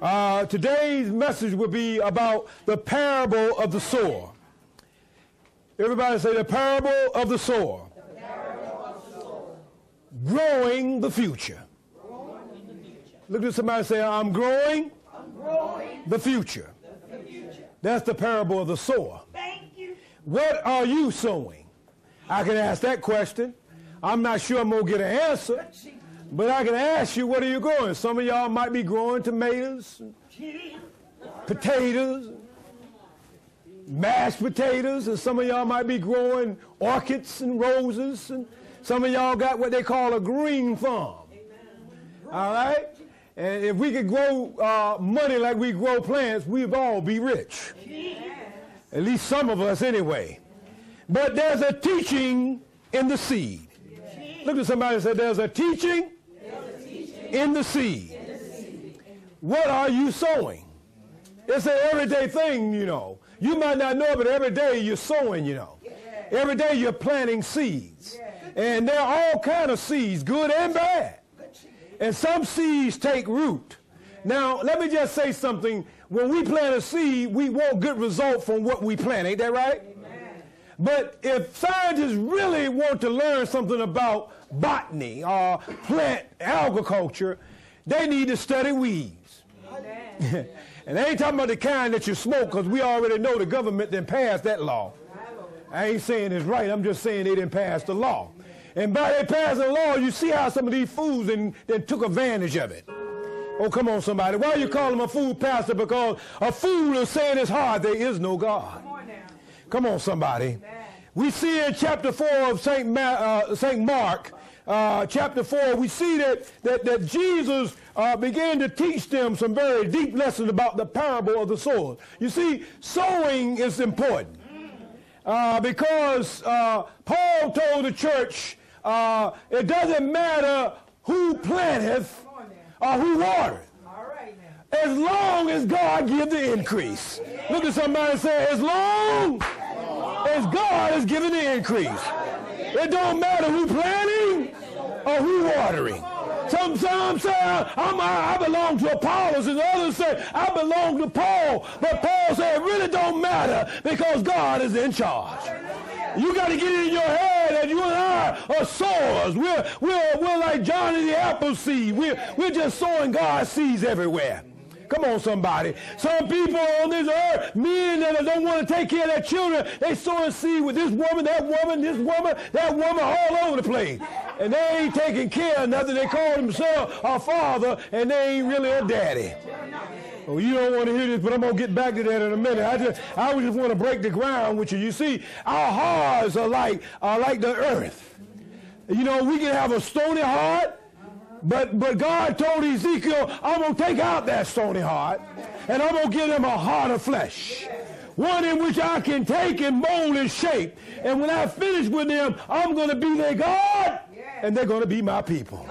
Uh, today's message will be about the parable of the sower. Everybody say the parable of the sower. The Growing the future. Look at somebody say, I'm growing, I'm growing the future. the future. That's the parable of the sower. Thank you. What are you sowing? I can ask that question. I'm not sure I'm going to get an answer, but I can ask you, what are you growing? Some of y'all might be growing tomatoes, potatoes, mashed potatoes, and some of y'all might be growing orchids and roses, and some of y'all got what they call a green farm. All right? And if we could grow uh, money like we grow plants, we'd all be rich. At least some of us, anyway. But there's a teaching in the seed. Look at somebody and say, There's a teaching, in the seed. What are you sowing? It's an everyday thing, you know. You might not know, but every day you're sowing, you know. Every day you're planting seeds. And there are all kind of seeds, good and bad. And some seeds take root. Now, let me just say something. When we plant a seed, we want good result from what we plant. Ain't that right? But if scientists really want to learn something about botany or plant agriculture, they need to study weeds. and they ain't talking about the kind that you smoke because we already know the government didn't pass that law. I ain't saying it's right. I'm just saying they didn't pass the law. And by they passing the law, you see how some of these fools then, then took advantage of it. Oh, come on, somebody. Why you call him a fool pastor? Because a fool is saying it's hard. there is no God. Come on. Come on, somebody. We see in chapter 4 of St. Ma- uh, St. Mark, uh, chapter 4, we see that, that, that Jesus uh, began to teach them some very deep lessons about the parable of the sower. You see, sowing is important uh, because uh, Paul told the church uh, it doesn't matter who planteth or who watereth as long as God gives the increase. Look at somebody and say, as long as God is giving the increase. It don't matter who planting or who watering. Some, some say uh, I'm, I belong to Apollos, and others say I belong to Paul. But Paul said it really don't matter because God is in charge. You got to get it in your head that you and I are sowers. We're, we're, we're like Johnny the apple seed. We're, we're just sowing God's seeds everywhere. Come on, somebody. Some people on this earth, men that don't want to take care of their children, they sowing seed with this woman, that woman, this woman, that woman, all over the place. And they ain't taking care of nothing. They call themselves a father, and they ain't really a daddy. Oh, you don't want to hear this, but I'm gonna get back to that in a minute. I just, I just want to break the ground with you. You see, our hearts are like, are like the earth. You know, we can have a stony heart, but but God told Ezekiel, I'm gonna take out that stony heart, and I'm gonna give them a heart of flesh. One in which I can take and mold and shape. And when I finish with them, I'm gonna be their God, and they're gonna be my people.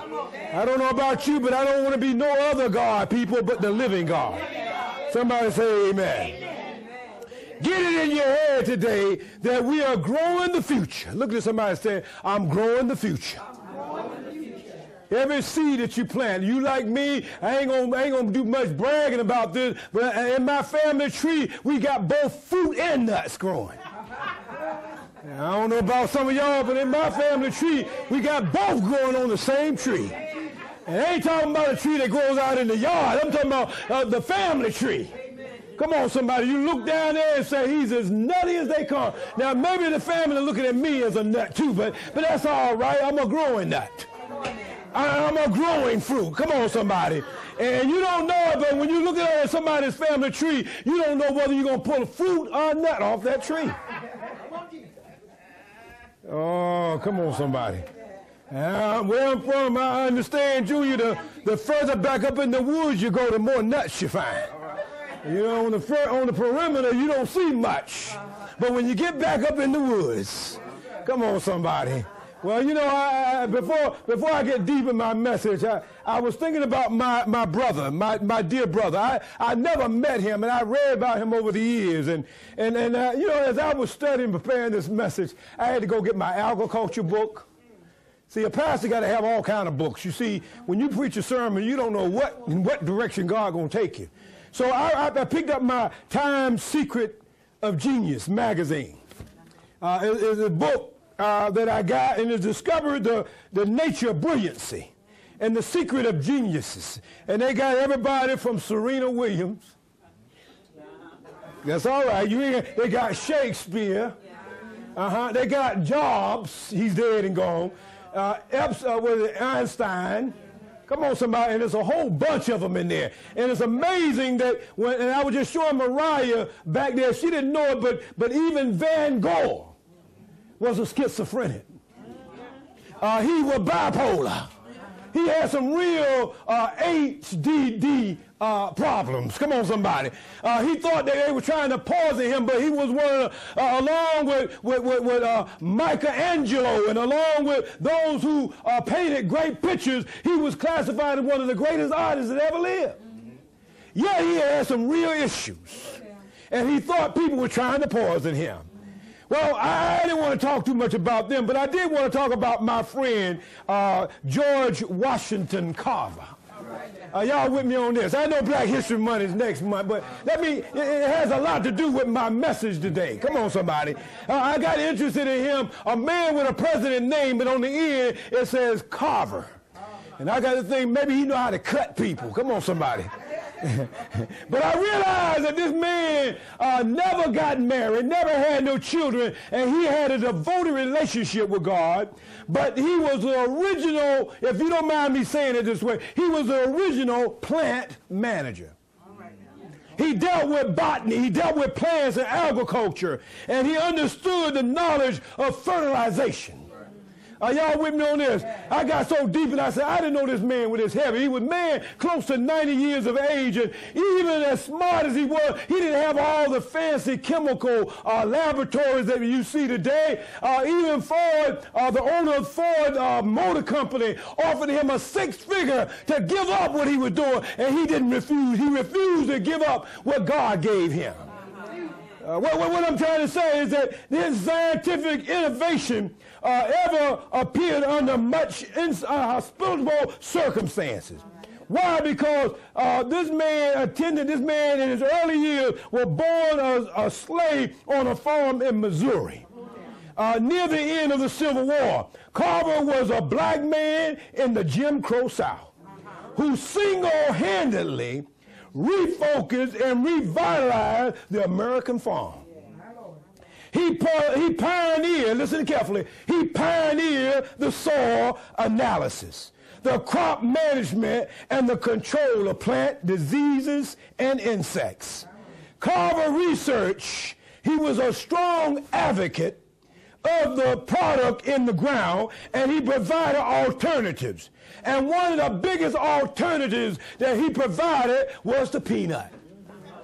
I don't know about you, but I don't want to be no other God, people, but the living God. Somebody say amen. Get it in your head today that we are growing the future. Look at somebody and say, I'm growing the future. Every seed that you plant, you like me, I ain't gonna, I ain't gonna do much bragging about this, but in my family tree, we got both fruit and nuts growing. I don't know about some of y'all, but in my family tree, we got both growing on the same tree. And I ain't talking about a tree that grows out in the yard. I'm talking about uh, the family tree. Come on, somebody. You look down there and say he's as nutty as they come. Now, maybe the family are looking at me as a nut too, but, but that's all right. I'm a growing nut. I- I'm a growing fruit. Come on, somebody. And you don't know it, but when you look at somebody's family tree, you don't know whether you're going to pull a fruit or nut off that tree. Oh, come on, somebody. Uh, where I'm from, I understand, Junior, the, the further back up in the woods you go, the more nuts you find. You know, on the, fir- on the perimeter, you don't see much. But when you get back up in the woods, come on, somebody. Well, you know, I, I, before, before I get deep in my message, I, I was thinking about my, my brother, my, my dear brother. I, I never met him, and I read about him over the years. And, and, and uh, you know, as I was studying, preparing this message, I had to go get my agriculture book. See, a pastor got to have all kind of books. You see, when you preach a sermon, you don't know what in what direction God going to take you. So I, I, I, picked up my Time Secret of Genius magazine. Uh, it, it's a book uh, that I got and it discovered the, the nature of brilliancy and the secret of geniuses. And they got everybody from Serena Williams. That's all right. You they got Shakespeare. Uh-huh. They got Jobs. He's dead and gone. Uh, Epps, uh, it Einstein? Come on, somebody. And there's a whole bunch of them in there. And it's amazing that when, and I was just showing Mariah back there, she didn't know it, but, but even Van Gogh was a schizophrenic. Uh, he was bipolar. He had some real uh, HDD uh, problems. Come on, somebody. Uh, he thought that they were trying to poison him, but he was one of, uh, along with, with, with, with uh, Michelangelo and along with those who painted great pictures, he was classified as one of the greatest artists that ever lived. Yeah, he had some real issues. And he thought people were trying to poison him. Well, I, didn't want to talk too much about them, but I did want to talk about my friend uh, George Washington Carver. Uh, y'all with me on this? I know Black History Month is next month, but let me, it, it has a lot to do with my message today. Come on, somebody. Uh, I got interested in him, a man with a president name, but on the end it says Carver. And I got to think maybe he know how to cut people. Come on, somebody. but I realized that this man uh, never got married, never had no children, and he had a devoted relationship with God. But he was the original, if you don't mind me saying it this way, he was the original plant manager. He dealt with botany, he dealt with plants and agriculture, and he understood the knowledge of fertilization. Are y'all with me on this? I got so deep and I said, I didn't know this man was this heavy. He was man close to 90 years of age, and even as smart as he was, he didn't have all the fancy chemical uh, laboratories that you see today. Uh, even Ford, uh, the owner of Ford uh, Motor Company, offered him a six figure to give up what he was doing, and he didn't refuse. He refused to give up what God gave him. Uh, what, what, I'm trying to say is that this scientific innovation uh, ever appeared under much inhospitable uh, circumstances. Why? Because uh, this man attended, this man in his early years was born as a slave on a farm in Missouri. Uh, near the end of the Civil War, Carver was a black man in the Jim Crow South who single-handedly refocused and revitalize the American farm. He, he pioneered, listen carefully, he pioneered the soil analysis, the crop management, and the control of plant diseases and insects. Carver Research, he was a strong advocate of the product in the ground, and he provided alternatives. And one of the biggest alternatives that he provided was the peanut.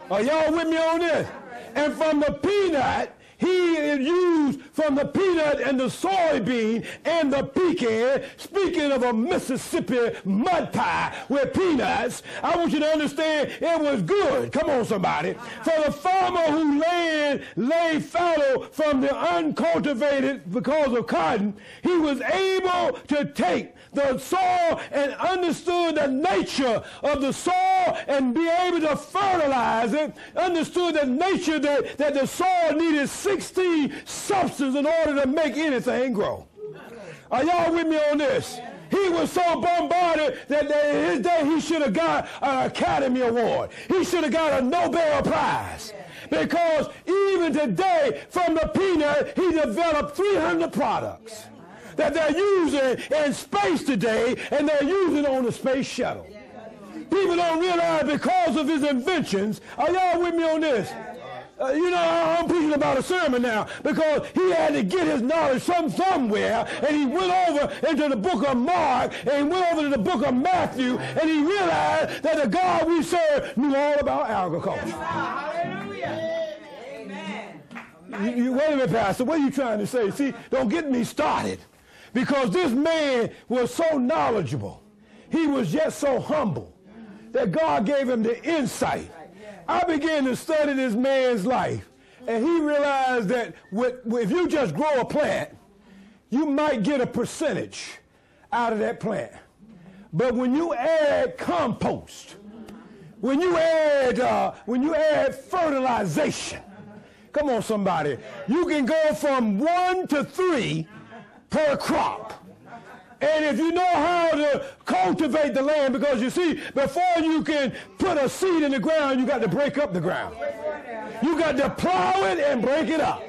Are y'all with me on this? And from the peanut, he used from the peanut and the soybean and the pecan. Speaking of a Mississippi mud pie with peanuts, I want you to understand it was good. Come on, somebody. For the farmer who land lay fallow from the uncultivated because of cotton, he was able to take the soil and understood the nature of the soil and be able to fertilize it, understood the nature that, that the soil needed 16 substances in order to make anything grow. Are y'all with me on this? He was so bombarded that in his day he should have got an Academy Award. He should have got a Nobel Prize. Because even today, from the peanut, he developed 300 products that they're using in space today and they're using on the space shuttle. People don't realize because of his inventions. Are y'all with me on this? Uh, you know, I'm preaching about a sermon now because he had to get his knowledge from somewhere, and he went over into the book of Mark, and he went over to the book of Matthew, and he realized that the God we serve knew all about agriculture. Hallelujah. Amen. You, you, wait a minute, Pastor. What are you trying to say? See, don't get me started because this man was so knowledgeable. He was just so humble that God gave him the insight. I began to study this man's life, and he realized that with, if you just grow a plant, you might get a percentage out of that plant. But when you add compost, when you add uh, when you add fertilization, come on somebody, you can go from one to three per crop. And if you know how to cultivate the land, because you see, before you can put a seed in the ground, you got to break up the ground. You got to plow it and break it up.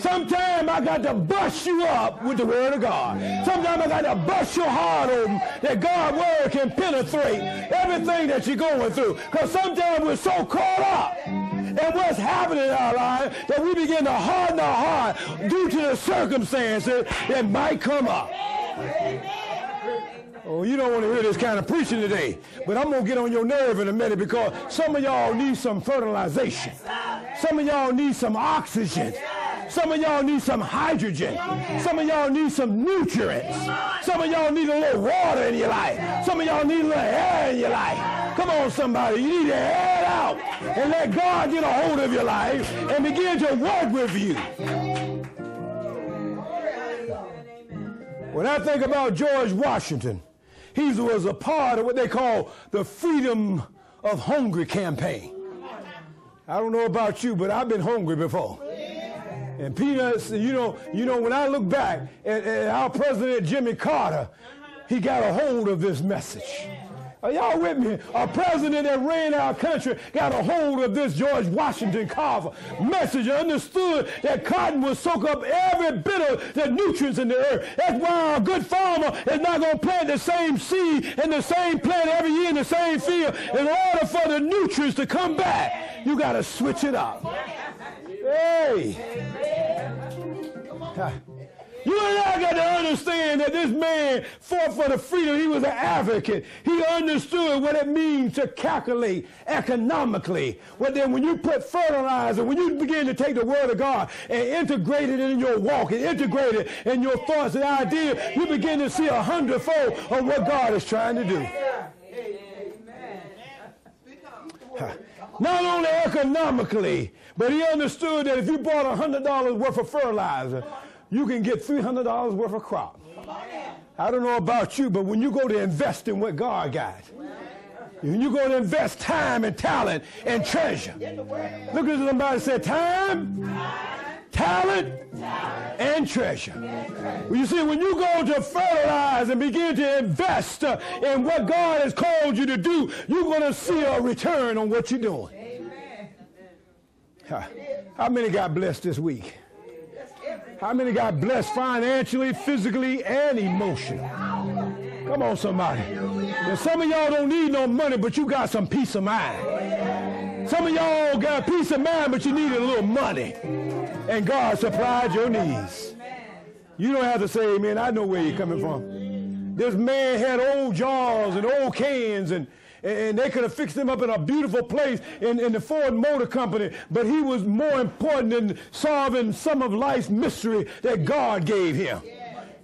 Sometimes I got to bust you up with the word of God. Sometimes I got to bust your heart open that God's word can penetrate everything that you're going through. Because sometimes we're so caught up in what's happening in our life that we begin to harden our heart due to the circumstances that might come up. Oh, you don't want to hear this kind of preaching today, but I'm going to get on your nerve in a minute because some of y'all need some fertilization. Some of y'all need some oxygen. Some of y'all need some hydrogen. Some of y'all need some nutrients. Some of y'all need a little water in your life. Some of y'all need a little air in your life. Come on, somebody. You need to it out and let God get a hold of your life and begin to work with you. When I think about George Washington, he was a part of what they call the Freedom of Hungry campaign. I don't know about you, but I've been hungry before. And peanuts, you know, you know, when I look back at, at our president Jimmy Carter, he got a hold of this message. Are y'all with me? A president that ran our country got a hold of this George Washington Carver message and understood that cotton will soak up every bit of the nutrients in the earth. That's why a good farmer is not going to plant the same seed in the same plant every year in the same field. In order for the nutrients to come back, you got to switch it up. Hey. You and I got to understand that this man fought for the freedom. He was an advocate. He understood what it means to calculate economically. Well, then when you put fertilizer, when you begin to take the word of God and integrate it in your walk and integrate it in your thoughts and ideas, you begin to see a hundredfold of what God is trying to do. Not only economically, but he understood that if you bought $100 worth of fertilizer, you can get $300 worth of crop. I don't know about you, but when you go to invest in what God got, when you go to invest time and talent and treasure, look at somebody say time, talent, and treasure. Well, you see, when you go to fertilize and begin to invest uh, in what God has called you to do, you're going to see a return on what you're doing. How many got blessed this week? How many got blessed financially, physically, and emotionally? Come on, somebody. And some of y'all don't need no money, but you got some peace of mind. Some of y'all got peace of mind, but you needed a little money. And God supplied your needs. You don't have to say amen. I know where you're coming from. This man had old jars and old cans and and they could have fixed him up in a beautiful place in, in the Ford Motor Company, but he was more important in solving some of life's mystery that God gave him.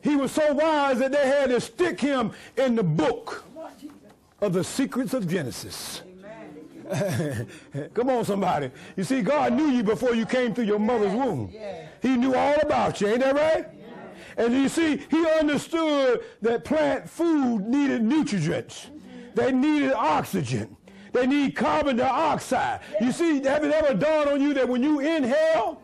He was so wise that they had to stick him in the book of the secrets of Genesis. Come on, somebody. You see, God knew you before you came through your mother's womb. He knew all about you. Ain't that right? And you see, he understood that plant food needed nutrients. They needed oxygen. They need carbon dioxide. You see, have it ever dawned on you that when you inhale,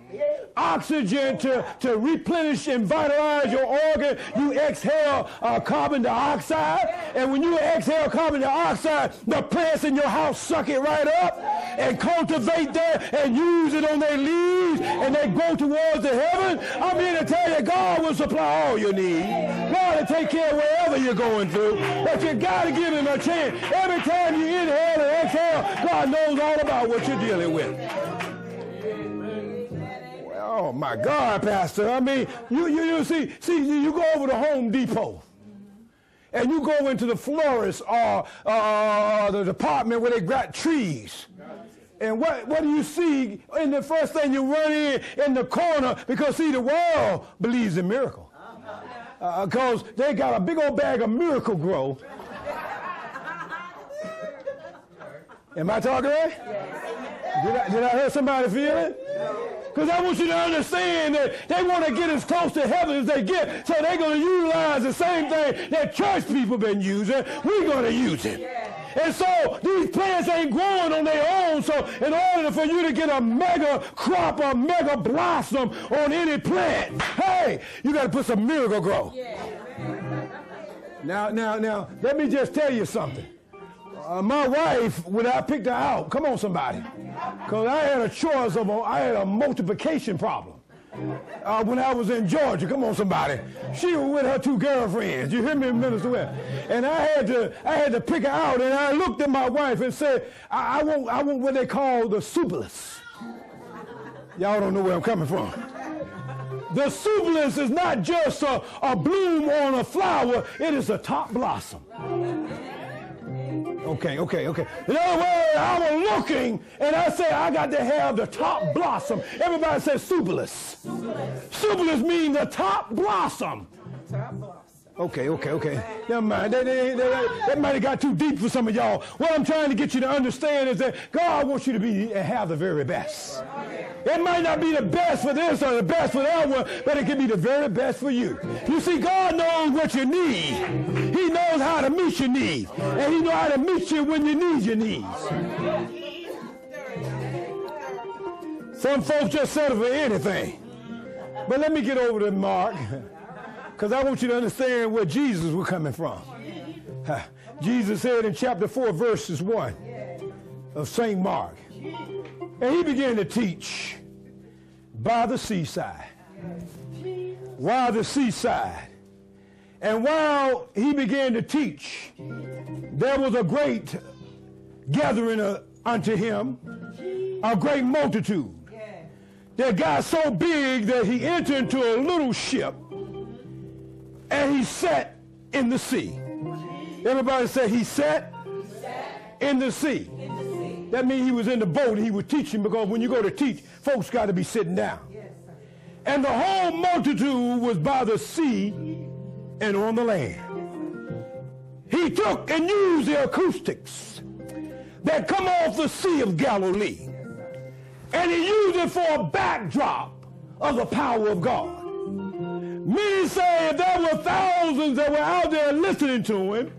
oxygen to, to replenish and vitalize your organ, you exhale uh, carbon dioxide. And when you exhale carbon dioxide, the plants in your house suck it right up and cultivate that and use it on their leaves and they go towards the heaven. I'm here to tell you, God will supply all your needs. God will take care of wherever you're going through. But you got to give him a chance. Every time you inhale and exhale, God knows all about what you're dealing with. Oh my God, Pastor. I mean, you, you, you see, see, you go over to Home Depot and you go into the florist or uh, the department where they got trees. And what, what do you see in the first thing you run in in the corner? Because see, the world believes in miracle. Because uh, they got a big old bag of Miracle-Gro. Am I talking right? Did I, did I hear somebody feel it? Because I want you to understand that they want to get as close to heaven as they get. So they're going to utilize the same thing that church people been using. We're going to use it. And so these plants ain't growing on their own. So in order for you to get a mega crop or mega blossom on any plant, hey, you got to put some Miracle-Gro. Now, now, now, let me just tell you something. Uh, my wife, when I picked her out, come on, somebody, because I had a choice of, a, I had a multiplication problem. Uh, when I was in Georgia, come on, somebody, she was with her two girlfriends. You hear me, Minister Webb? And I had to, I had to pick her out, and I looked at my wife and said, I, I want, I want what they call the superless. Y'all don't know where I'm coming from. The superless is not just a, a bloom on a flower, it is a top blossom. Okay, okay, okay. In other words, I was looking and I said, I got to have the top blossom. Everybody says superless. Superless means the top blossom. Top blossom. Okay, okay, okay. Never mind. That, that, that, that might have got too deep for some of y'all. What I'm trying to get you to understand is that God wants you to be have the very best. It might not be the best for this or the best for that one, but it can be the very best for you. You see, God knows what you need. He knows how to meet your needs. And he knows how to meet you when you need your needs. Some folks just settle for anything. But let me get over to Mark. Because I want you to understand where Jesus was coming from. Jesus said in chapter 4, verses 1 of St. Mark, and he began to teach by the seaside. While the seaside. And while he began to teach, there was a great gathering uh, unto him, a great multitude. That got so big that he entered into a little ship and he sat in the sea. Everybody say he sat in the sea. That means he was in the boat and he was teaching because when you go to teach, folks got to be sitting down. And the whole multitude was by the sea and on the land. He took and used the acoustics that come off the Sea of Galilee. And he used it for a backdrop of the power of God. Many say there were thousands that were out there listening to him.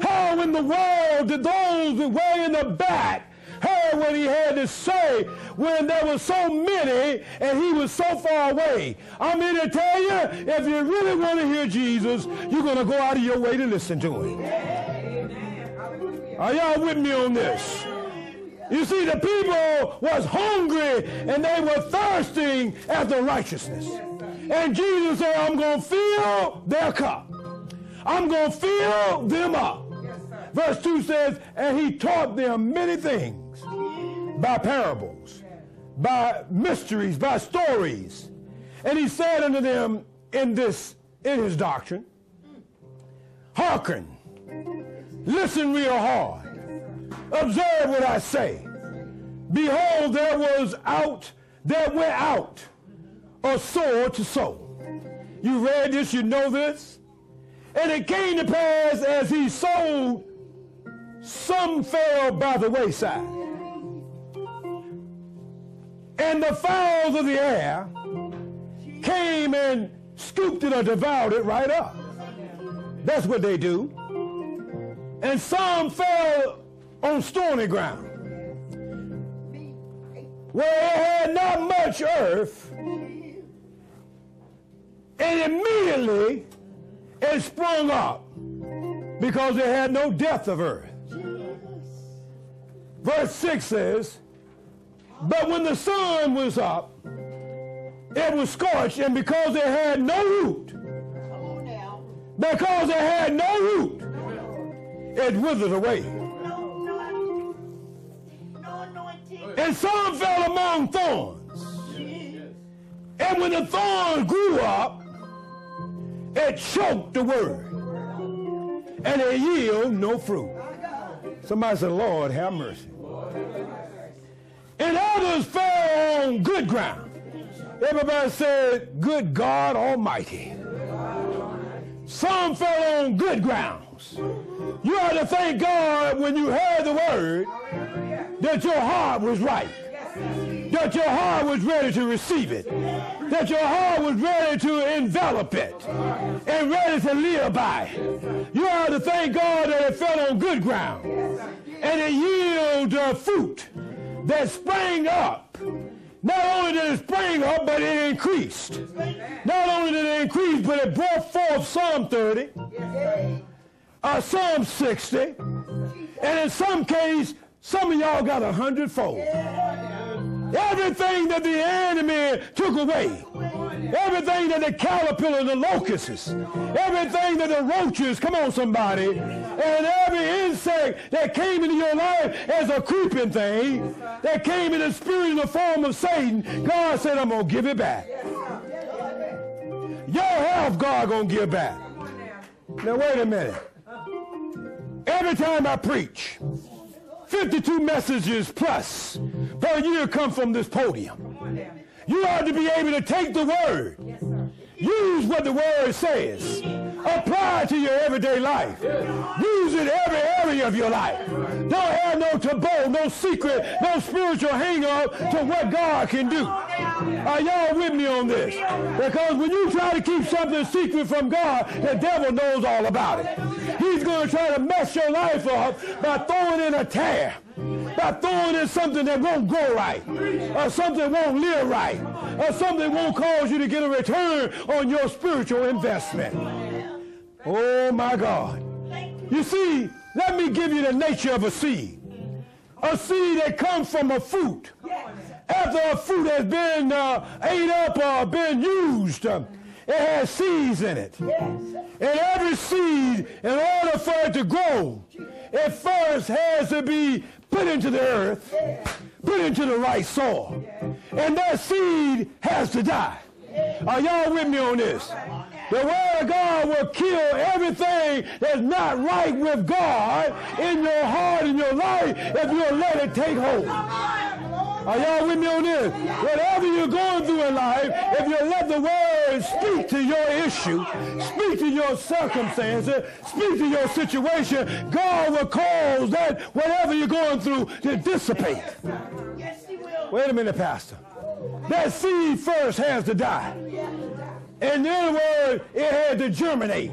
How in the world did those way in the back heard what he had to say when there were so many and he was so far away? I'm here to tell you, if you really want to hear Jesus, you're going to go out of your way to listen to him. Are y'all with me on this? You see, the people was hungry and they were thirsting after righteousness. And Jesus said, I'm going to fill their cup. I'm going to fill them up. Verse 2 says, and he taught them many things by parables, by mysteries, by stories. And he said unto them in this, in his doctrine, hearken, listen real hard, observe what I say. Behold, there was out, there went out a sword to sow. You read this, you know this. And it came to pass as he sowed, some fell by the wayside. And the fowls of the air came and scooped it or devoured it right up. That's what they do. And some fell on stony ground where it had not much earth, and immediately it sprung up because it had no depth of earth. Verse 6 says, But when the sun was up, it was scorched, and because it had no root, because it had no root, it withered away. And some fell among thorns. And when the thorns grew up, it choked the word. And it yielded no fruit. Somebody said, Lord, have mercy. And others fell on good ground. Everybody said, Good God Almighty. Some fell on good grounds. You ought to thank God when you heard the word that your heart was right. That your heart was ready to receive it, that your heart was ready to envelop it, and ready to live by it. You ought to thank God that it fell on good ground and it yielded fruit that sprang up. Not only did it spring up, but it increased. Not only did it increase, but it brought forth Psalm 30, uh, Psalm 60, and in some case, some of y'all got a hundredfold. Everything that the enemy took away, everything that the caterpillar, the locusts, everything that the roaches, come on somebody, and every insect that came into your life as a creeping thing, that came in the spirit in the form of Satan, God said, I'm going to give it back. Your health, God going to give back. Now, wait a minute. Every time I preach, 52 messages plus per year come from this podium. You ought to be able to take the word, use what the word says, apply it to your everyday life, use it every area of your life. Don't have no taboo, no secret, no spiritual hang up to what God can do. Are y'all with me on this? Because when you try to keep something secret from God, the devil knows all about it. He's going to try to mess your life up by throwing in a tear, by throwing in something that won't go right, or something won't live right, or something won't cause you to get a return on your spiritual investment. Oh my God. You see, let me give you the nature of a seed. A seed that comes from a fruit. After a fruit has been uh, ate up or been used, uh, it has seeds in it. Yes. And every seed, in order for it to grow, it first has to be put into the earth, put into the right soil. And that seed has to die. Are y'all with me on this? The word of God will kill everything that's not right with God in your heart and your life if you'll let it take hold. Are y'all with me on this? Whatever you're going through in life, if you let the word speak to your issue, speak to your circumstances, speak to your situation, God will cause that whatever you're going through to dissipate. Wait a minute, Pastor. That seed first has to die. In other words, it had to germinate.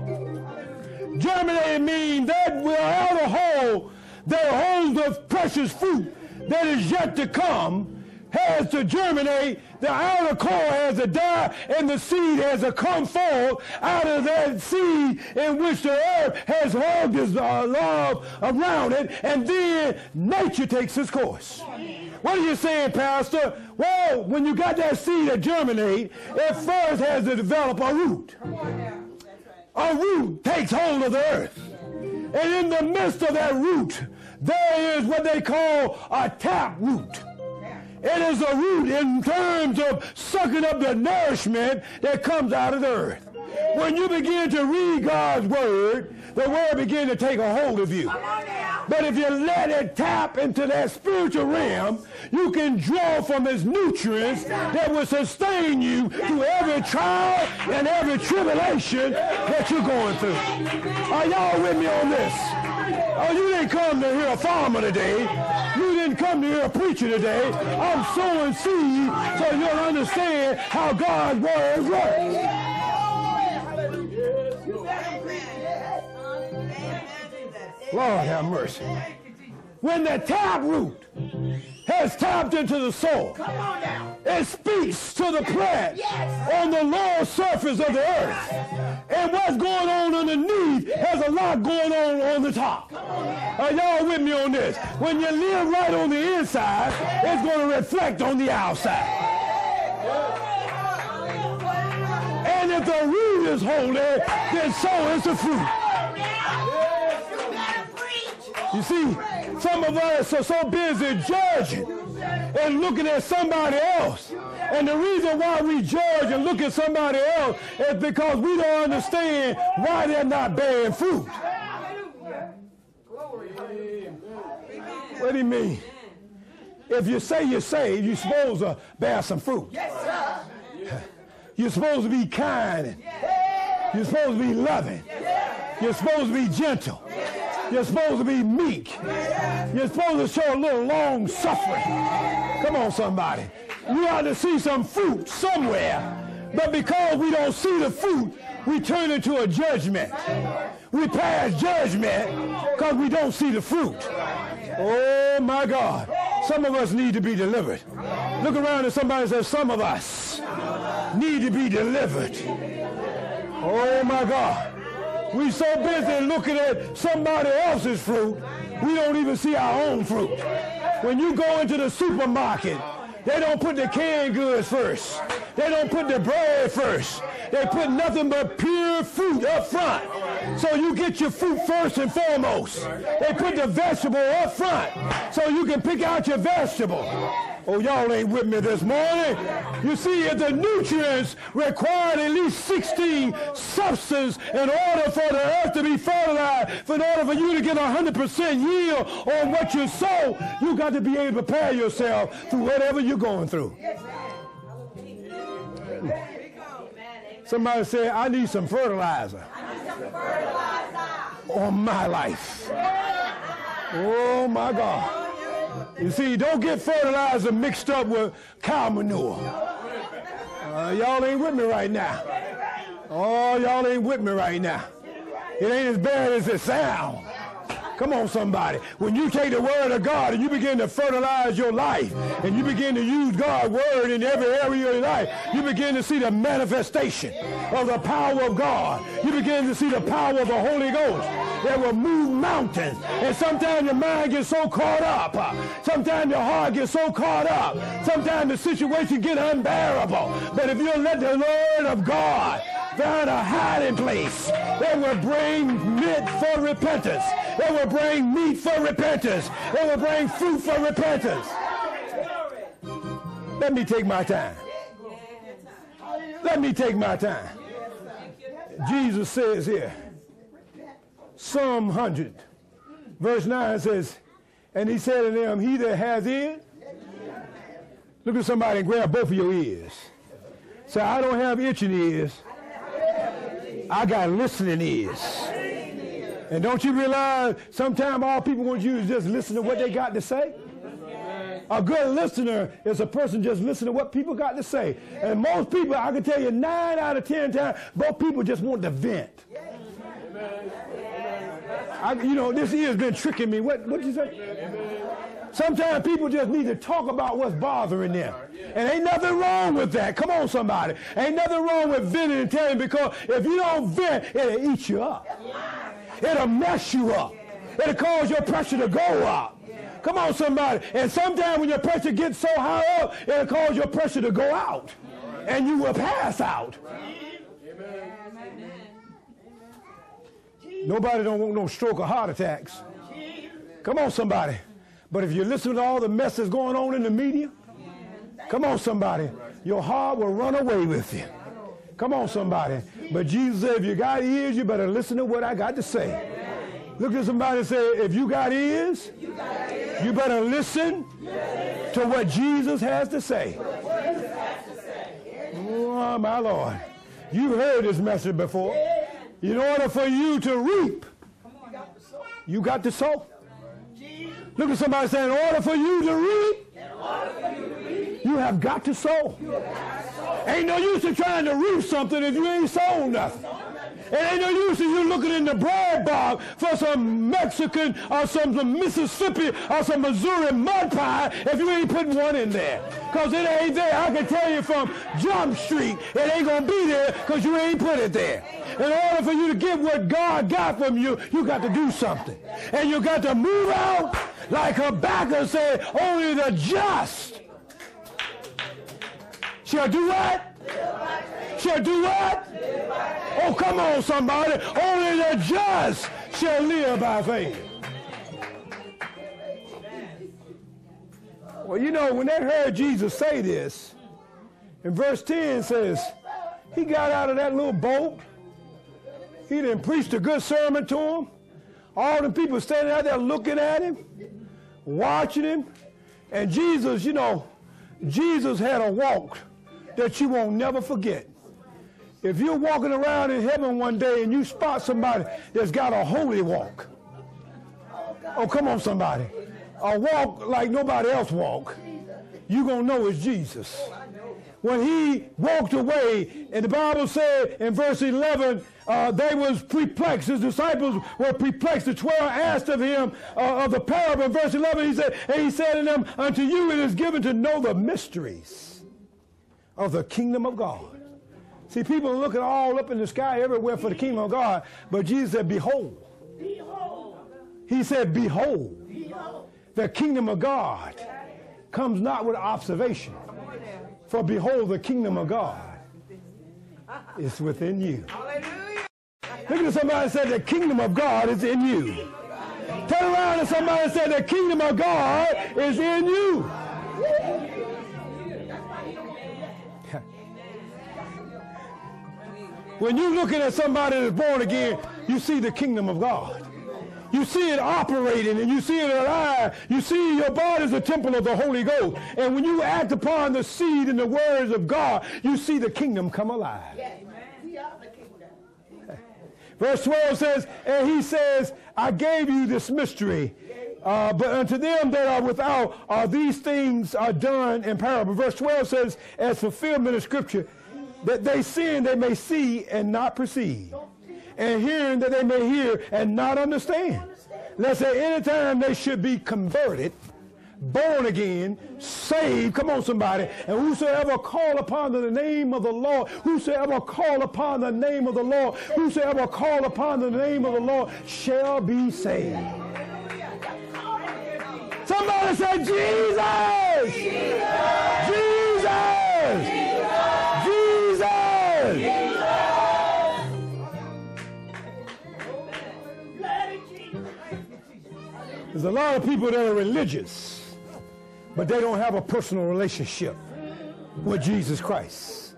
Germinate means that will out a hole that holds the precious fruit that is yet to come has to germinate, the outer core has to die, and the seed has to come forth out of that seed in which the earth has hugged its uh, love around it, and then nature takes its course. What are you saying, Pastor? Well, when you got that seed that germinate, it first has to develop a root. A root takes hold of the earth. And in the midst of that root, there is what they call a tap root. It is a root in terms of sucking up the nourishment that comes out of the earth. When you begin to read God's word, the word begins to take a hold of you. But if you let it tap into that spiritual realm, you can draw from its nutrients that will sustain you through every trial and every tribulation that you're going through. Are y'all with me on this? Oh, you didn't come to hear a farmer today. You didn't come to hear a preacher today. I'm sowing seed so you'll understand how God's word works. Lord have mercy. When the tap root has tapped into the soul, Come on now. it speaks to the plant on the lower surface of the earth. And what's going on underneath has a lot going on on the top. Are y'all with me on this? When you live right on the inside, it's going to reflect on the outside. And if the root is holy, then so is the fruit. You gotta preach. You see, some of us are so busy judging and looking at somebody else. And the reason why we judge and look at somebody else is because we don't understand why they're not bearing fruit. What do you mean? If you say you're saved, you're supposed to bear some fruit. You're supposed to be kind. You're supposed to be loving. You're supposed to be gentle. You're supposed to be meek. You're supposed to show a little long suffering. Come on, somebody. We ought to see some fruit somewhere. But because we don't see the fruit, we turn into a judgment. We pass judgment because we don't see the fruit. Oh my God. Some of us need to be delivered. Look around and somebody says, some of us need to be delivered. Oh my God. We so busy looking at somebody else's fruit, we don't even see our own fruit. When you go into the supermarket, they don't put the canned goods first. They don't put the bread first. They put nothing but pure fruit up front. So you get your fruit first and foremost. They put the vegetable up front so you can pick out your vegetable. Oh, y'all ain't with me this morning. You see, if the nutrients required at least 16 substances in order for the earth to be fertilized, in order for you to get 100% yield on what you sow, you got to be able to prepare yourself through whatever you're going through. Somebody said, I need some fertilizer, I need some fertilizer, on my life. Oh my God. You see, don't get fertilizer mixed up with cow manure. Uh, y'all ain't with me right now. Oh, y'all ain't with me right now. It ain't as bad as it sounds. Come on, somebody. When you take the word of God and you begin to fertilize your life and you begin to use God's word in every area of your life, you begin to see the manifestation of the power of God. You begin to see the power of the Holy Ghost that will move mountains. And sometimes your mind gets so caught up. Sometimes your heart gets so caught up. Sometimes the situation gets unbearable. But if you let the word of God find a hiding place that will bring meat for repentance. That will bring meat for repentance. That will bring fruit for repentance. Let me take my time. Let me take my time. Jesus says here, Psalm 100, verse 9 says, And he said to them, He that has ears, look at somebody and grab both of your ears. Say, I don't have itching ears. I got listening ears. And don't you realize sometimes all people want you to just listen to what they got to say? A good listener is a person just listening to what people got to say. And most people, I can tell you nine out of ten times, both people just want to vent. I, you know, this ear's been tricking me. What what you say? Sometimes people just need to talk about what's bothering them. And ain't nothing wrong with that. Come on, somebody. Ain't nothing wrong with venting and telling because if you don't vent, it'll eat you up. It'll mess you up. It'll cause your pressure to go up. Come on, somebody. And sometimes when your pressure gets so high up, it'll cause your pressure to go out. And you will pass out. Nobody don't want no stroke or heart attacks. Come on, somebody. But if you listen to all the mess that's going on in the media, come on, somebody, your heart will run away with you. Come on, somebody. But Jesus said, if you got ears, you better listen to what I got to say. Look at somebody and say, if you got ears, you better listen to what Jesus has to say. Oh, my Lord. You've heard this message before. In order for you to reap, you got to sow. Look at somebody saying, in order for you to reap, you have got to sow. Ain't no use in trying to reap something if you ain't sown nothing. It ain't no use in you looking in the bread box for some Mexican or some, some Mississippi or some Missouri mud pie if you ain't putting one in there. Because it ain't there. I can tell you from Jump Street, it ain't going to be there because you ain't put it there. In order for you to get what God got from you, you got to do something. And you got to move out like Habakkuk said, only the just shall do what? Shall do what? Oh, come on, somebody. Only the just shall live by faith. Well, you know, when they heard Jesus say this, in verse 10 says, he got out of that little boat. He didn't preach a good sermon to him. All the people standing out there looking at him, watching him. And Jesus, you know, Jesus had a walk that you won't never forget. If you're walking around in heaven one day and you spot somebody that's got a holy walk, oh, come on, somebody. A walk like nobody else walk. you're going to know it's Jesus. When he walked away, and the Bible said in verse 11, uh, they was perplexed. His disciples were perplexed. The twelve asked of him uh, of the parable. In verse 11, he said, and he said to them, unto you it is given to know the mysteries of the kingdom of God. See, people are looking all up in the sky everywhere for the kingdom of God, but Jesus said, behold. Behold. He said, behold, Behold. the kingdom of God comes not with observation. For behold, the kingdom of God is within you. Look at somebody and say, the kingdom of God is in you. Turn around and somebody say, the kingdom of God is in you. When you're looking at somebody that's born again, you see the kingdom of God. You see it operating and you see it alive. You see your body is a temple of the Holy Ghost. And when you act upon the seed and the words of God, you see the kingdom come alive. Yes, we are the kingdom. Verse 12 says, And he says, I gave you this mystery. Uh, but unto them that are without, uh, these things are done in parable. Verse 12 says, as fulfillment of scripture, that they sin they may see and not perceive and hearing that they may hear and not understand. Let's say anytime they should be converted, born again, saved, come on somebody, and whosoever call upon the name of the Lord, whosoever call upon the name of the Lord, whosoever call upon the name of the Lord shall be saved. Somebody say Jesus! Jesus! Lot of people that are religious, but they don't have a personal relationship with Jesus Christ.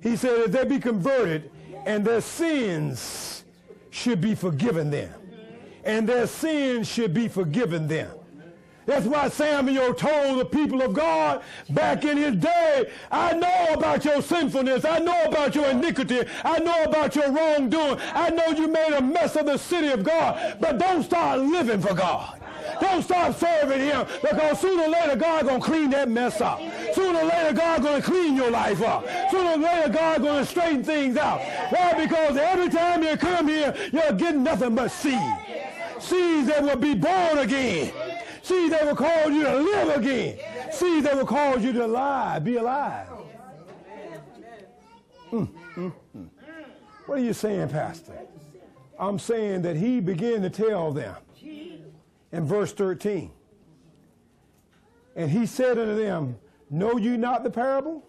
He said that they be converted and their sins should be forgiven them. And their sins should be forgiven them. That's why Samuel told the people of God back in his day, I know about your sinfulness. I know about your iniquity. I know about your wrongdoing. I know you made a mess of the city of God. But don't start living for God. Don't stop serving him because sooner or later God gonna clean that mess up. Sooner or later God gonna clean your life up. Sooner or later God gonna straighten things out. Why? Because every time you come here, you're getting nothing but seed. Seeds that will be born again. Seeds that will cause you to live again. Seeds that will cause you to lie, be alive. Mm, mm, mm. What are you saying, Pastor? I'm saying that he began to tell them in verse 13. And he said unto them, Know you not the parable?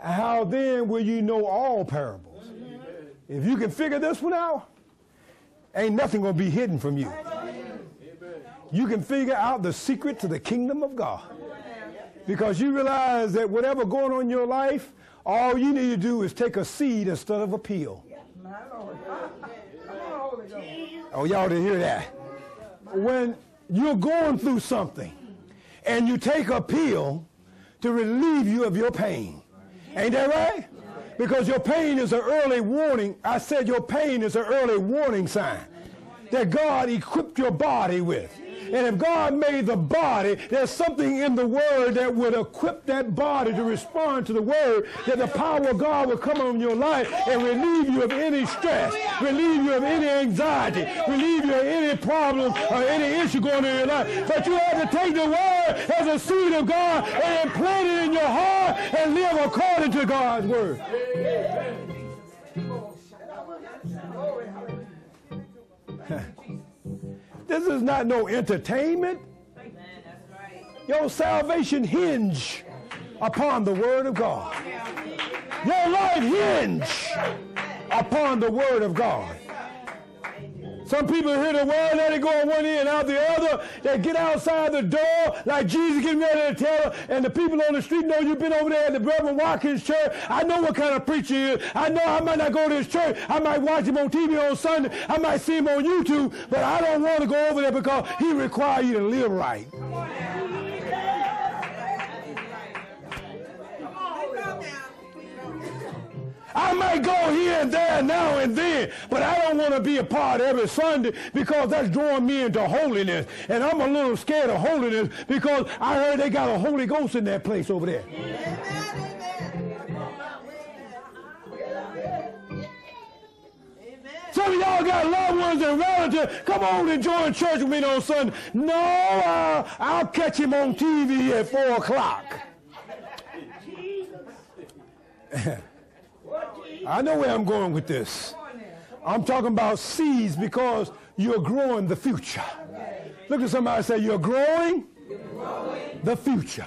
How then will you know all parables? If you can figure this one out, ain't nothing going to be hidden from you. You can figure out the secret to the kingdom of God. Because you realize that whatever going on in your life, all you need to do is take a seed instead of a peel. Oh, y'all didn't hear that. When you're going through something and you take a pill to relieve you of your pain. Ain't that right? Because your pain is an early warning. I said your pain is an early warning sign that God equipped your body with. And if God made the body, there's something in the word that would equip that body to respond to the word, that the power of God will come on your life and relieve you of any stress, relieve you of any anxiety, relieve you of any problem or any issue going on in your life. But you have to take the word as a seed of God and plant it in your heart and live according to God's word. This is not no entertainment. Your salvation hinge upon the word of God. Your life hinge upon the word of God. Some people hear the word, let it go on one ear and out the other. They get outside the door like Jesus getting ready to tell them, and the people on the street know you've been over there at the Reverend Watkins church. I know what kind of preacher he is. I know I might not go to his church. I might watch him on TV on Sunday. I might see him on YouTube, but I don't want to go over there because he requires you to live right. I might go here and there now and then, but I don't want to be a part every Sunday because that's drawing me into holiness. And I'm a little scared of holiness because I heard they got a Holy Ghost in that place over there. Some of y'all got loved ones and relatives. Come on and join church with me on Sunday. No, uh, I'll catch him on TV at 4 o'clock. I know where I'm going with this. I'm talking about seeds because you're growing the future. Look at somebody say, You're growing, the future.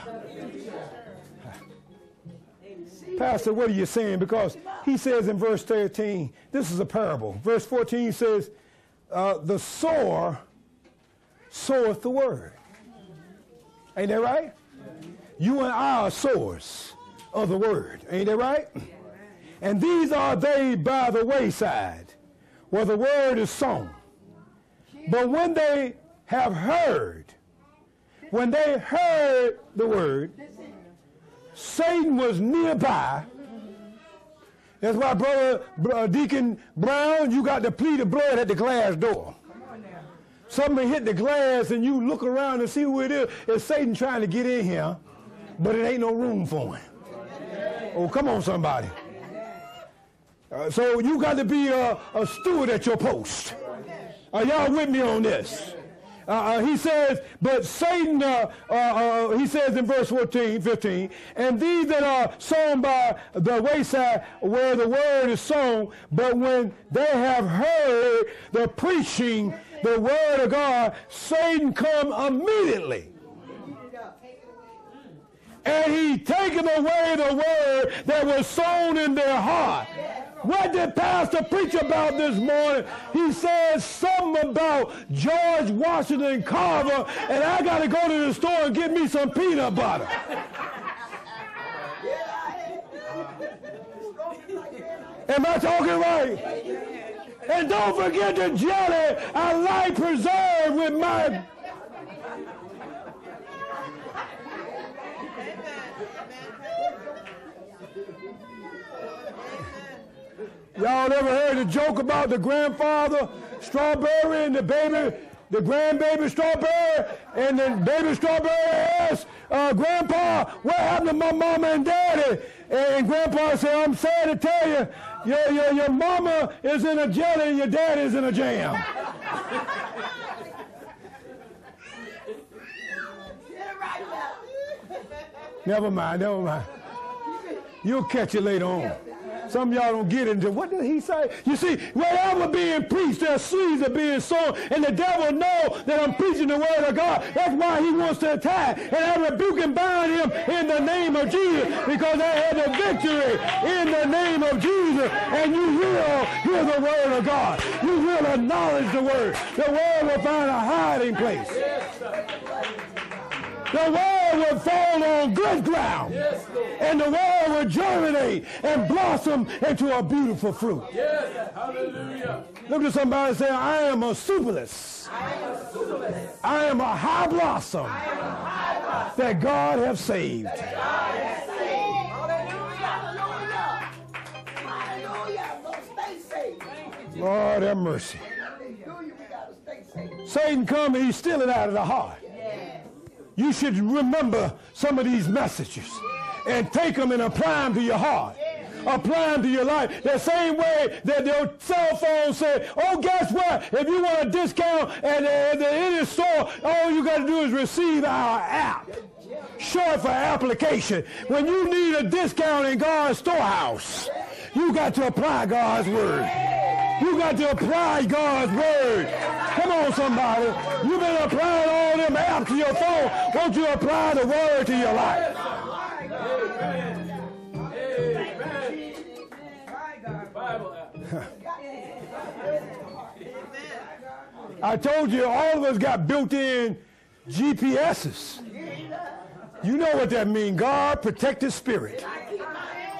Pastor, what are you saying? Because he says in verse 13, this is a parable. Verse 14 says, uh, The sower soweth the word. Ain't that right? You and I are sowers of the word. Ain't that right? And these are they by the wayside, where the word is sown. But when they have heard, when they heard the word, Satan was nearby. That's why, brother, brother uh, Deacon Brown, you got to plead the blood at the glass door. Somebody hit the glass and you look around and see who it is. It's Satan trying to get in here, but it ain't no room for him. Oh, come on, somebody. Uh, so you got to be a, a, steward at your post. Are y'all with me on this? Uh, uh, he says, but Satan, uh, uh, uh, he says in verse 14, 15, and these that are sown by the wayside where the word is sown, but when they have heard the preaching, the word of God, Satan come immediately and he taken away the word that was sown in their heart. What did Pastor preach about this morning? He said something about George Washington Carver, and I got to go to the store and get me some peanut butter. Am I talking right? And don't forget the jelly I like preserved with my Y'all ever heard the joke about the grandfather strawberry and the baby, the grandbaby strawberry, and the baby strawberry asked uh, Grandpa, what happened to my mama and daddy? And Grandpa said, I'm sad to tell you, your, your, your mama is in a jelly and your dad is in a jam. never mind, never mind. You'll catch it later on. Some y'all don't get into what did he say? You see, wherever being preached, there's seeds are being sown, and the devil know that I'm preaching the word of God. That's why he wants to attack. And I rebuke and bind him in the name of Jesus because I had the victory in the name of Jesus. And you will hear the word of God. You will acknowledge the word. The word will find a hiding place. The word will fall on good ground. Yes, and the word will germinate and blossom into a beautiful fruit. Yes. Hallelujah. Look at somebody say, I am a superless. I am a, superless. I am a high blossom, a high blossom that God have saved. God has saved. Hallelujah. Hallelujah. Hallelujah. Lord have mercy. Satan come and he steal it out of the heart you should remember some of these messages and take them and apply them to your heart. Apply them to your life. The same way that your cell phone said, oh, guess what? If you want a discount at, at the any store, all you got to do is receive our app. Short for application. When you need a discount in God's storehouse, you got to apply God's word. You got to apply God's word. Come on, somebody. You've been applying all them apps to your phone. Won't you apply the word to your life? I told you all of us got built-in GPSs. You know what that means. God protect his spirit.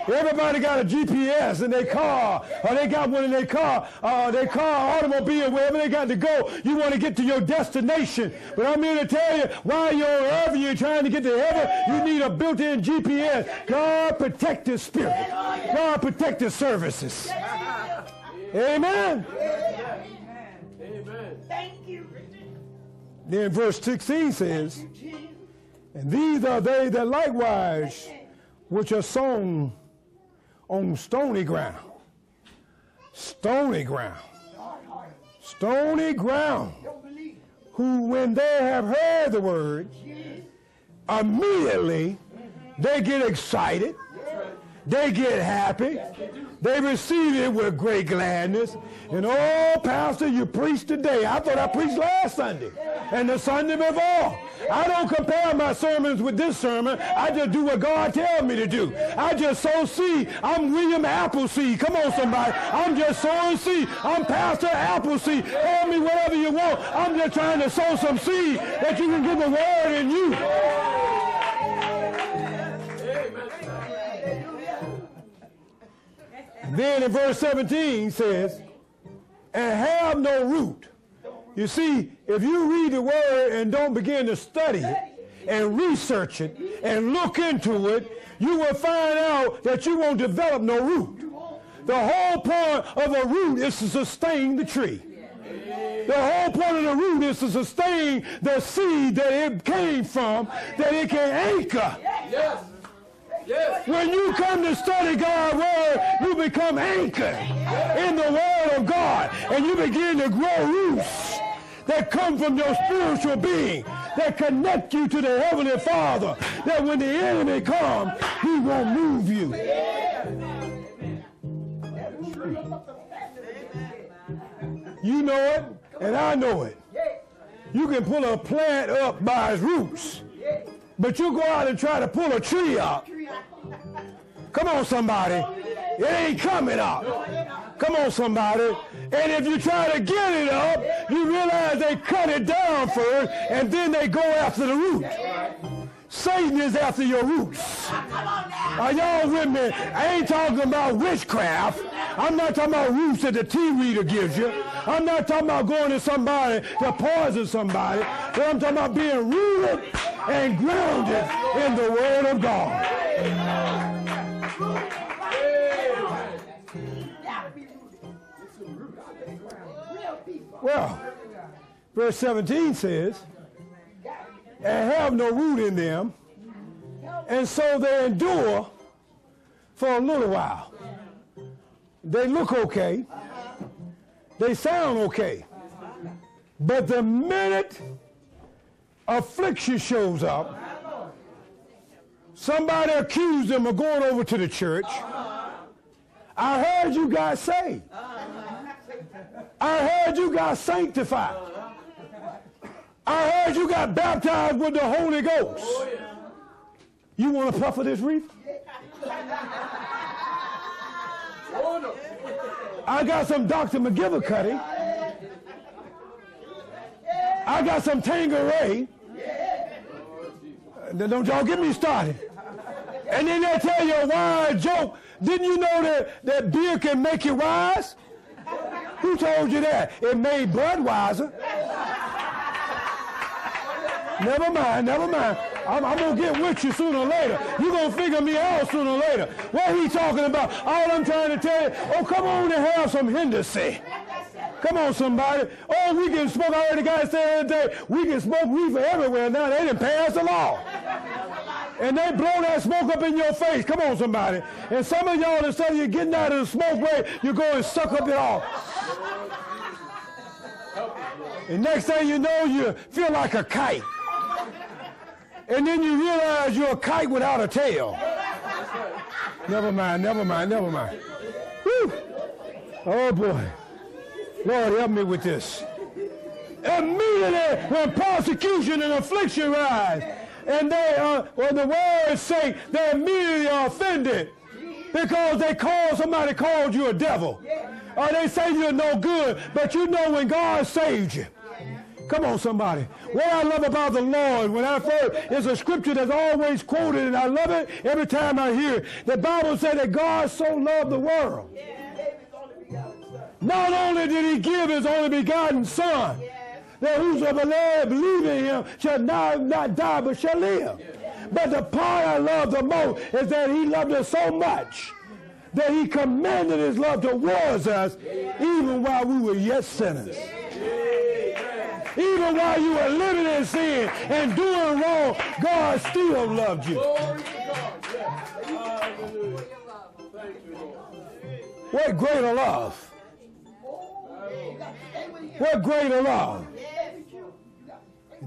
Everybody got a GPS in their car, or they got one in their car, uh, their car, automobile, wherever they got to go. You want to get to your destination. But I'm here to tell you, while you're on earth and you're trying to get to heaven, you need a built-in GPS. God protect His spirit. God protect His services. Amen. Amen. Thank you. Then verse 16 says, And these are they that likewise which are sown on stony ground. Stony ground. Stony ground. Who, when they have heard the word, immediately they get excited. They get happy. They receive it with great gladness. And oh, Pastor, you preached today. I thought I preached last Sunday and the Sunday before. I don't compare my sermons with this sermon. I just do what God tells me to do. I just sow seed. I'm William Appleseed. Come on, somebody. I'm just sowing seed. I'm Pastor Appleseed. Call me whatever you want. I'm just trying to sow some seed that you can get the word in you. Then in verse 17 says, and have no root. You see, if you read the word and don't begin to study it and research it and look into it, you will find out that you won't develop no root. The whole point of a root is to sustain the tree. The whole point of the root is to sustain the seed that it came from, that it can anchor. Yes. When you come to study God's word, you become anchored in the word of God, and you begin to grow roots that come from your spiritual being, that connect you to the Heavenly Father, that when the enemy comes, he won't move you. You know it, and I know it. You can pull a plant up by its roots, but you go out and try to pull a tree up. Come on, somebody. It ain't coming up. Come on, somebody. And if you try to get it up, you realize they cut it down first, and then they go after the root. Satan is after your roots. Are y'all with me? I ain't talking about witchcraft. I'm not talking about roots that the tea reader gives you. I'm not talking about going to somebody to poison somebody. But I'm talking about being rooted and grounded in the Word of God. Well, verse 17 says, and have no root in them, and so they endure for a little while. They look okay, they sound okay, but the minute affliction shows up, somebody accused them of going over to the church. I heard you got saved. I heard you got sanctified. I heard you got baptized with the Holy Ghost. You want to puff of this reef? I got some Dr. McGillicuddy. I got some Tanqueray. Don't y'all get me started. And then they tell you a wise joke. Didn't you know that, that beer can make you wise? Told you that? It made Budweiser. Never mind, never mind. I'm, I'm going to get with you sooner or later. You're going to figure me out sooner or later. What are he talking about? All I'm trying to tell you, oh, come on and have some Hennessy. Come on, somebody. Oh, we can smoke. I heard the guy say the other day, we can smoke reefer everywhere now. They didn't pass the law. And they blow that smoke up in your face. Come on, somebody. And some of y'all, instead of you getting out of the smoke way, you go and suck up it all. And next thing you know, you feel like a kite. And then you realize you're a kite without a tail. Never mind, never mind, never mind. Whew. Oh boy. Lord, help me with this. Immediately when persecution and affliction rise, and they are, when the words say, they immediately are offended because they call somebody called you a devil. Or they say you're no good, but you know when God saved you. Come on, somebody. What I love about the Lord, when I first, it's a scripture that's always quoted, and I love it every time I hear it. The Bible said that God so loved the world. Not only did he give his only begotten Son, that whosoever believe in him shall not, not die but shall live. But the part I love the most is that he loved us so much that he commanded his love towards us even while we were yet sinners. Even while you were living in sin and doing wrong, God still loved you. What greater love? What greater love?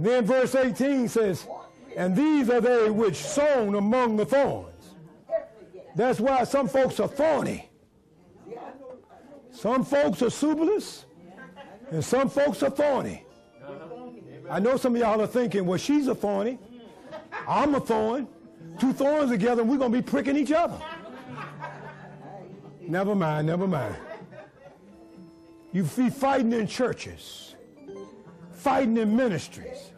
Then verse 18 says, And these are they which sown among the thorns. That's why some folks are thorny. Some folks are superless, and some folks are thorny. I know some of y'all are thinking, well, she's a thorny. I'm a thorn. Two thorns together, and we're going to be pricking each other. Never mind, never mind. You be fighting in churches, fighting in ministries.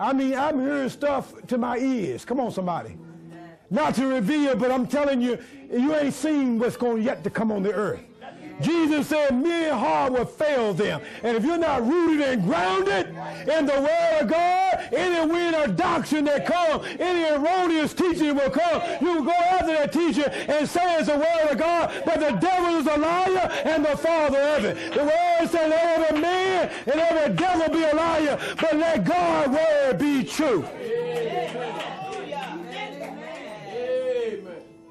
I mean, I'm hearing stuff to my ears. Come on, somebody. Not to reveal, but I'm telling you, you ain't seen what's going yet to come on the earth. Jesus said, me and heart will fail them. And if you're not rooted and grounded in the word of God, any wind or doctrine that come, any erroneous teaching will come. You will go after that teacher and say it's the word of God, but the devil is a liar and the father of it. The word says let every man and every devil be a liar, but let God's word be true. Amen.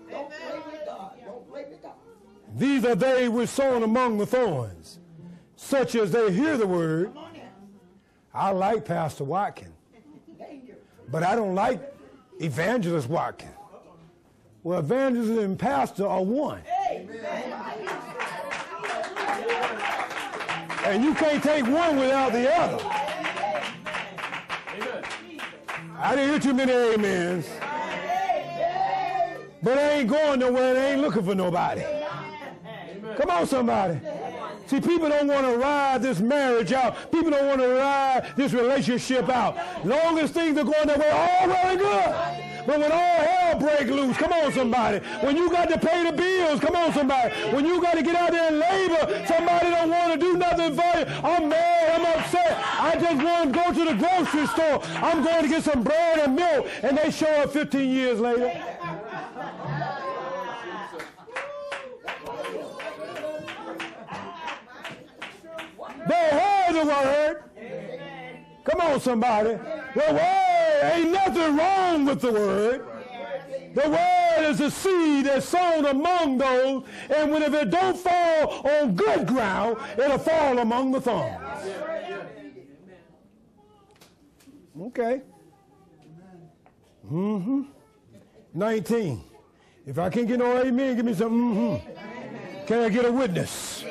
Don't play with God. Don't play with God. These are they which sown among the thorns, such as they hear the word. Come on now. I like Pastor Watkin, but I don't like Evangelist Watkin. Well, evangelist and pastor are one. And you can't take one without the other. Amen. I didn't hear too many amens. But I ain't going nowhere and I ain't looking for nobody. Come on, somebody. See, people don't want to ride this marriage out. People don't want to ride this relationship out. Long as things are going their way, all well and good. But when all hell break loose, come on, somebody. When you got to pay the bills, come on, somebody. When you got to get out there and labor, somebody don't want to do nothing for you. I'm mad. I'm upset. I just want to go to the grocery store. I'm going to get some bread and milk, and they show up 15 years later. The word. Come on, somebody. The word ain't nothing wrong with the word. The word is a seed that's sown among those, and when if it don't fall on good ground, it'll fall among the thorns. Okay. Mm-hmm. 19. If I can't get no amen, give me some mm-hmm. Can I get a witness?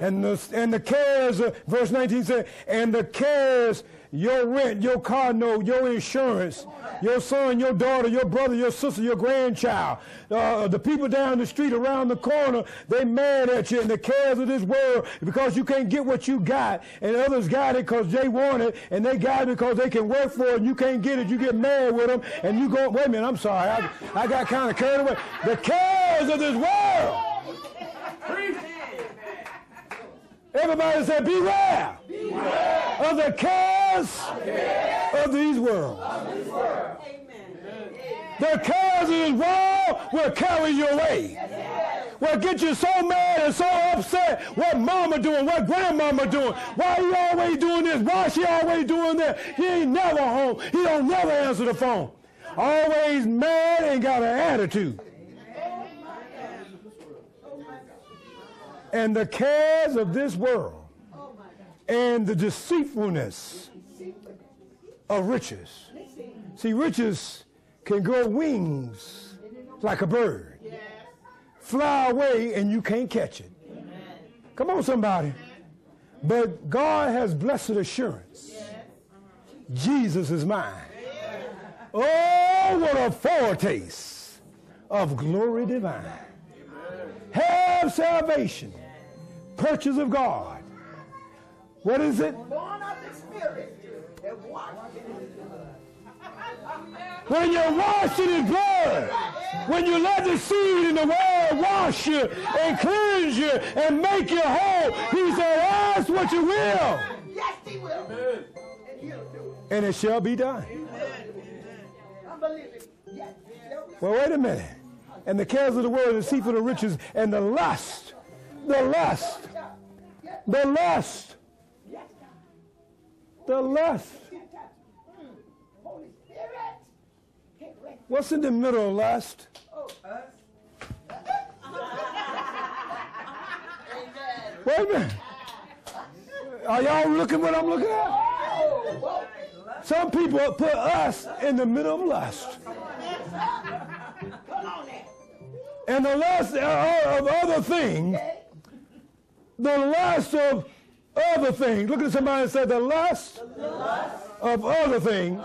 And the, and the cares, uh, verse 19 says, and the cares, your rent, your car note, your insurance, your son, your daughter, your brother, your sister, your grandchild, uh, the people down the street around the corner, they mad at you and the cares of this world because you can't get what you got and others got it because they want it and they got it because they can work for it and you can't get it. You get mad with them and you go, wait a minute, I'm sorry. I, I got kind of carried away. The cares of this world. Everybody say, beware, of the cares of these worlds. The cares of this world will carry you away. Will get you so mad and so upset. What mama doing? What grandmama doing? Why you always doing this? Why she always doing that? He ain't never home. He don't never answer the phone. Always mad and got an attitude. And the cares of this world and the deceitfulness of riches. See, riches can grow wings like a bird, fly away, and you can't catch it. Come on, somebody. But God has blessed assurance. Jesus is mine. Oh, what a foretaste of glory divine have salvation, purchase of God. What is it? Born of the Spirit. When you're washed in his blood, when you let the seed in the word wash you and cleanse you and make you whole, he said, ask what you will, Yes, he will. Amen. And he'll do and it shall be done. I believe it. Well, wait a minute. And the cares of the world, the deceitful the riches, and the lust, the lust, the lust, the lust. What's in the middle of lust? Wait a minute. Are y'all looking what I'm looking at? Some people put us in the middle of lust. And the lust of other things, the lust of other things. Look at somebody and say, the lust of other things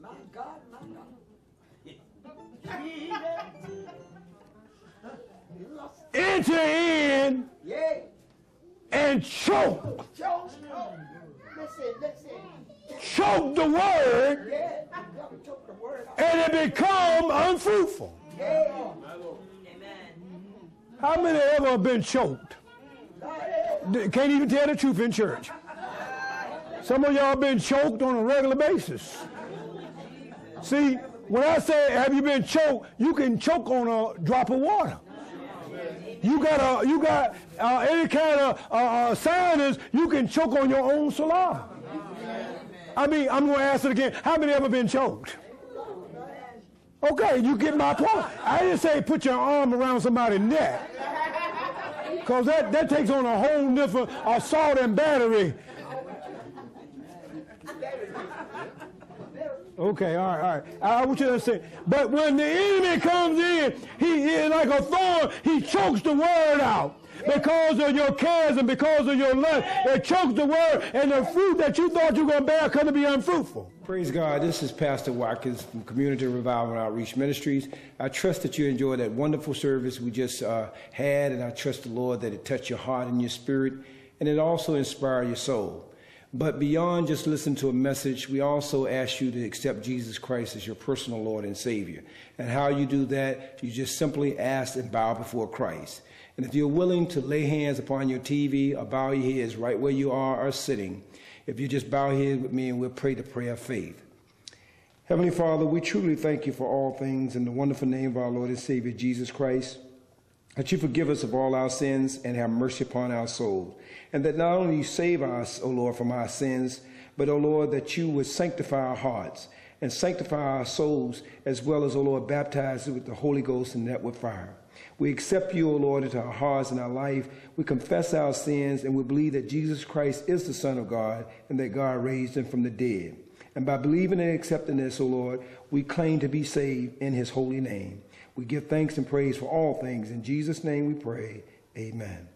My God, my God. enter in and choke, choke the word, the and it become unfruitful. How many ever have been choked? Can't even tell the truth in church. Some of y'all been choked on a regular basis. See, when I say have you been choked, you can choke on a drop of water. You got a, you got uh, any kind of uh, uh, you can choke on your own saliva. I mean, I'm going to ask it again. How many ever been choked? Okay, you get my point. I didn't say put your arm around somebody's neck. Because that, that takes on a whole different assault and battery. Okay, all right, all right. I want you to understand. But when the enemy comes in, he is like a thorn. He chokes the word out. Because of your cares and because of your lust, it chokes the word, and the fruit that you thought you were going to bear to be unfruitful. Praise God. This is Pastor Watkins from Community Revival and Outreach Ministries. I trust that you enjoyed that wonderful service we just uh, had, and I trust the Lord that it touched your heart and your spirit, and it also inspired your soul. But beyond just listening to a message, we also ask you to accept Jesus Christ as your personal Lord and Savior. And how you do that, you just simply ask and bow before Christ. And if you're willing to lay hands upon your TV or bow your heads right where you are or sitting, if you just bow your head with me and we'll pray the prayer of faith. Heavenly Father, we truly thank you for all things in the wonderful name of our Lord and Savior Jesus Christ. That you forgive us of all our sins and have mercy upon our soul. And that not only you save us, O Lord, from our sins, but, O Lord, that you would sanctify our hearts and sanctify our souls, as well as, O Lord, baptize us with the Holy Ghost and that with fire. We accept you, O Lord, into our hearts and our life. We confess our sins and we believe that Jesus Christ is the Son of God and that God raised him from the dead. And by believing and accepting this, O Lord, we claim to be saved in his holy name. We give thanks and praise for all things. In Jesus' name we pray. Amen.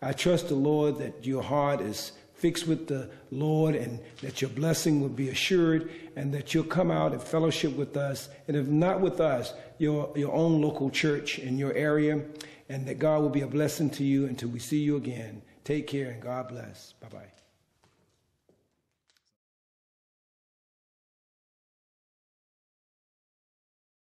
I trust the Lord that your heart is fixed with the Lord and that your blessing will be assured and that you'll come out and fellowship with us. And if not with us, your, your own local church in your area, and that God will be a blessing to you until we see you again. Take care and God bless. Bye bye.